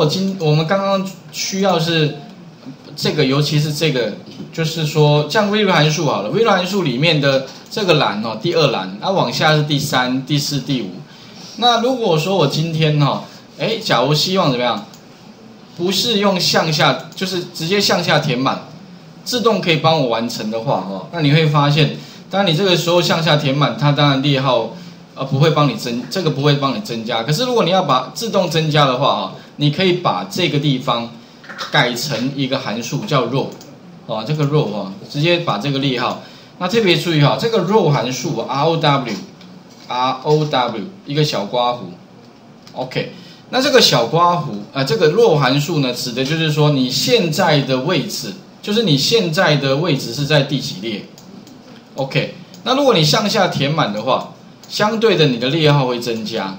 我今我们刚刚需要是这个，尤其是这个，就是说像微弱函数好了，微弱函数里面的这个栏哦，第二栏，那往下是第三、第四、第五。那如果说我今天哈，哎，假如希望怎么样，不是用向下，就是直接向下填满，自动可以帮我完成的话哦，那你会发现，当你这个时候向下填满，它当然列号啊不会帮你增，这个不会帮你增加。可是如果你要把自动增加的话啊，你可以把这个地方改成一个函数叫 row，啊，这个 row 啊，直接把这个列号。那特别注意哈，这个 row 函数 r o w r o w 一个小刮弧，OK。那这个小刮弧啊，这个 ROW 函数呢，指的就是说你现在的位置，就是你现在的位置是在第几列？OK。那如果你向下填满的话，相对的你的列号会增加。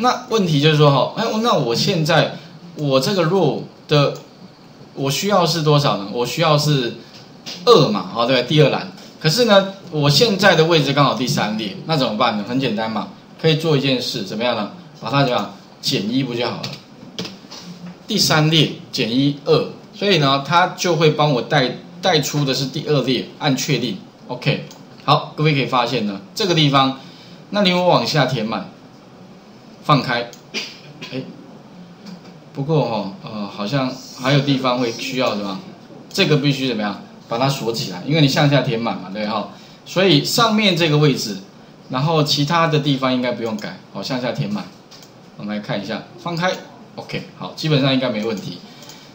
那问题就是说哈，哎，那我现在我这个 row 的我需要是多少呢？我需要是二嘛，好对，第二栏。可是呢，我现在的位置刚好第三列，那怎么办呢？很简单嘛，可以做一件事，怎么样呢？把它怎么样减一不就好了？第三列减一二，所以呢，它就会帮我带带出的是第二列，按确定，OK。好，各位可以发现呢，这个地方，那你我往下填满，放开，哎，不过哈，呃，好像还有地方会需要是吧？这个必须怎么样？把它锁起来，因为你向下填满嘛，对哈。所以上面这个位置，然后其他的地方应该不用改，好，向下填满。我们来看一下，放开，OK，好，基本上应该没问题。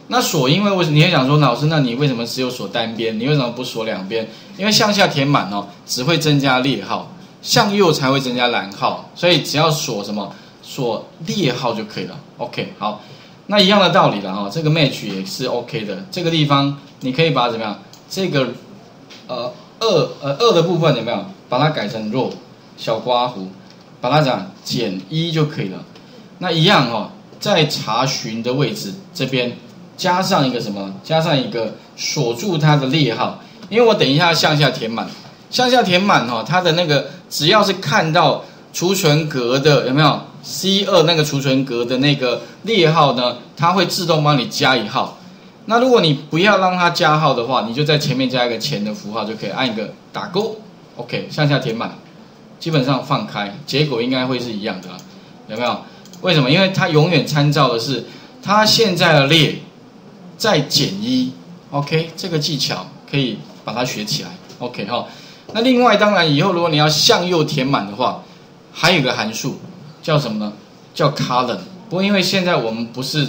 那锁，因为为你会想说，老师，那你为什么只有锁单边？你为什么不锁两边？因为向下填满哦，只会增加列号，向右才会增加栏号，所以只要锁什么，锁列号就可以了。OK，好，那一样的道理了哈，这个 match 也是 OK 的。这个地方你可以把怎么样？这个呃二呃二的部分有没有？把它改成弱小刮弧，把它讲减一就可以了。那一样哦，在查询的位置这边加上一个什么？加上一个锁住它的列号，因为我等一下向下填满，向下填满哈，它的那个只要是看到储存格的有没有 C 二那个储存格的那个列号呢？它会自动帮你加一号。那如果你不要让它加号的话，你就在前面加一个钱的符号就可以，按一个打勾，OK，向下填满，基本上放开，结果应该会是一样的，有没有？为什么？因为它永远参照的是它现在的列再减一，OK，这个技巧可以把它学起来，OK 哈。那另外，当然以后如果你要向右填满的话，还有一个函数叫什么呢？叫 column。不过因为现在我们不是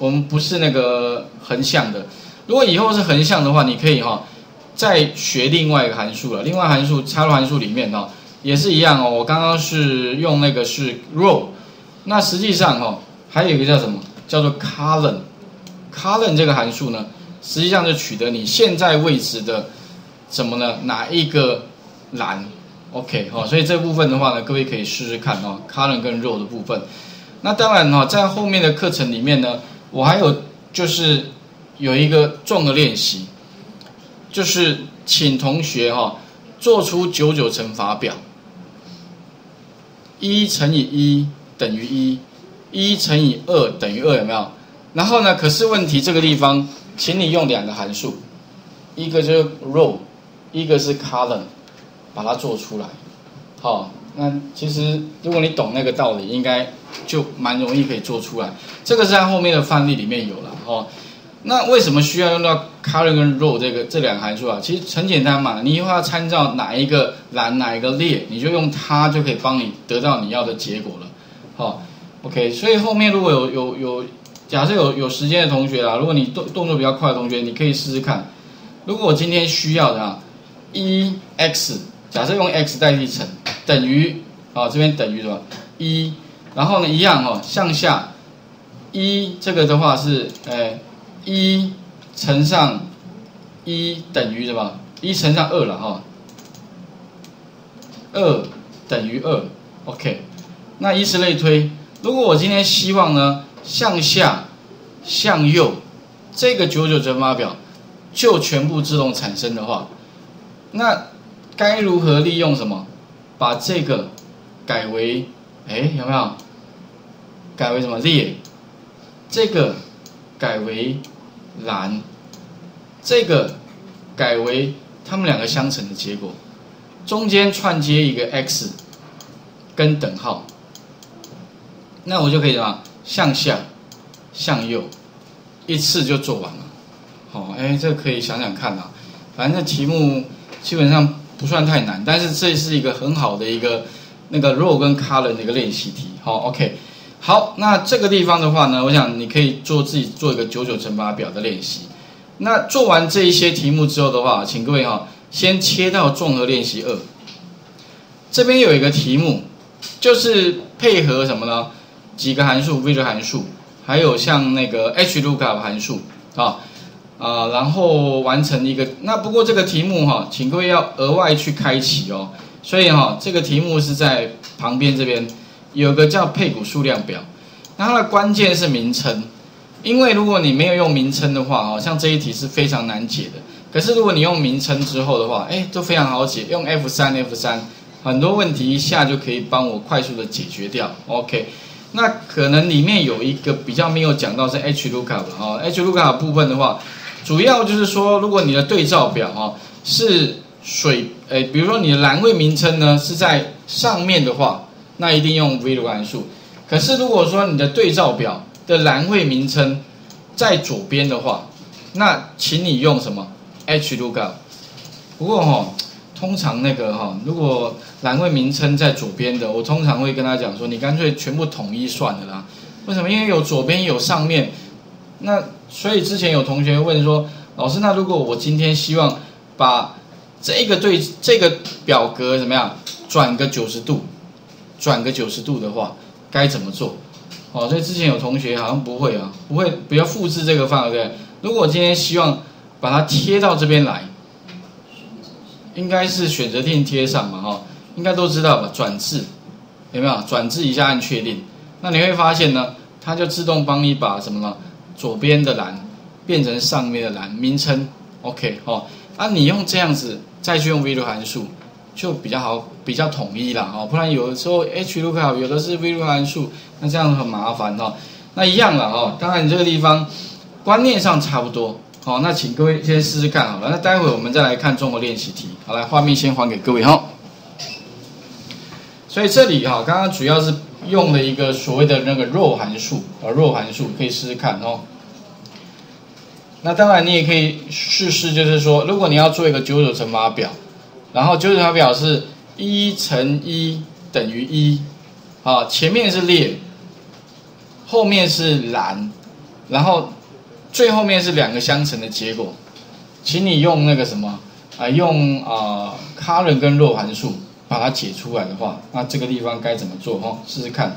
我们不是那个横向的，如果以后是横向的话，你可以哈再学另外一个函数了。另外函数插入函数里面哦，也是一样哦。我刚刚是用那个是 row。那实际上哈，还有一个叫什么？叫做 column。column 这个函数呢，实际上就取得你现在位置的什么呢？哪一个栏？OK 哈，所以这部分的话呢，各位可以试试看哦，column 跟 row 的部分。那当然哈，在后面的课程里面呢，我还有就是有一个重的练习，就是请同学哈做出九九乘法表，一乘以一。等于一，一乘以二等于二，有没有？然后呢？可是问题这个地方，请你用两个函数，一个就是 row，一个是 column，把它做出来。好，那其实如果你懂那个道理，应该就蛮容易可以做出来。这个是在后面的范例里面有了。哦，那为什么需要用到 column 跟 row 这个这两个函数啊？其实很简单嘛，你以后要参照哪一个栏哪一个列，你就用它就可以帮你得到你要的结果了。好，OK，所以后面如果有有有，假设有有时间的同学啦，如果你动动作比较快的同学，你可以试试看。如果我今天需要的啊，一 x，假设用 x 代替乘，等于啊这边等于什么一，然后呢一样哦向下一这个的话是呃一乘上一等于什么一乘上二了哈，二等于二，OK。那以此类推，如果我今天希望呢向下、向右，这个九九乘法表就全部自动产生的话，那该如何利用什么？把这个改为，哎，有没有？改为什么列？这个改为蓝，这个改为它们两个相乘的结果，中间串接一个 x 跟等号，那我就可以什么向下向右一次就做完了。好，哎，这可以想想看啊，反正题目基本上不算太难，但是这是一个很好的一个那个 row 跟 column 的一个练习题。好，OK。好，那这个地方的话呢，我想你可以做自己做一个九九乘法表的练习。那做完这一些题目之后的话，请各位哈，先切到综合练习二。这边有一个题目，就是配合什么呢？几个函数，VLOOKUP 函数，还有像那个 HLOOKUP 函数啊啊，然后完成一个。那不过这个题目哈，请各位要额外去开启哦。所以哈，这个题目是在旁边这边。有个叫配股数量表，那它的关键是名称，因为如果你没有用名称的话，哦，像这一题是非常难解的。可是如果你用名称之后的话，哎，都非常好解，用 F 三 F 三，很多问题一下就可以帮我快速的解决掉。OK，那可能里面有一个比较没有讲到是 HLOOKUP 哦，HLOOKUP 部分的话，主要就是说，如果你的对照表哦是水，诶，比如说你的栏位名称呢是在上面的话。那一定用 VLOOKUP 函数，可是如果说你的对照表的栏位名称在左边的话，那请你用什么 HLOOKUP。不过哈，通常那个哈，如果栏位名称在左边的，我通常会跟他讲说，你干脆全部统一算了啦。为什么？因为有左边有上面，那所以之前有同学问说，老师，那如果我今天希望把这个对这个表格怎么样转个九十度？转个九十度的话，该怎么做？哦，所以之前有同学好像不会啊，不会，不要复制这个范围。对，如果我今天希望把它贴到这边来，应该是选择性贴上嘛，哈，应该都知道吧？转置有没有？转置一下按确定，那你会发现呢，它就自动帮你把什么呢？左边的栏变成上面的栏名称，OK，哦，啊，你用这样子再去用 VLOOK 函数。就比较好，比较统一啦，哦，不然有的时候 HLOOKUP 有的是 VLOOK 函数，那这样很麻烦哦。那一样了哦，当然你这个地方观念上差不多，好，那请各位先试试看好了。那待会我们再来看综合练习题。好，来画面先还给各位哈。所以这里哈，刚刚主要是用了一个所谓的那个弱函数，啊弱函数可以试试看哦。那当然你也可以试试，就是说，如果你要做一个九九乘法表。然后九九乘法表是一乘一等于一，啊，前面是列，后面是蓝，然后最后面是两个相乘的结果，请你用那个什么啊，用啊 column 跟 row 函数把它解出来的话，那这个地方该怎么做哈？试试看。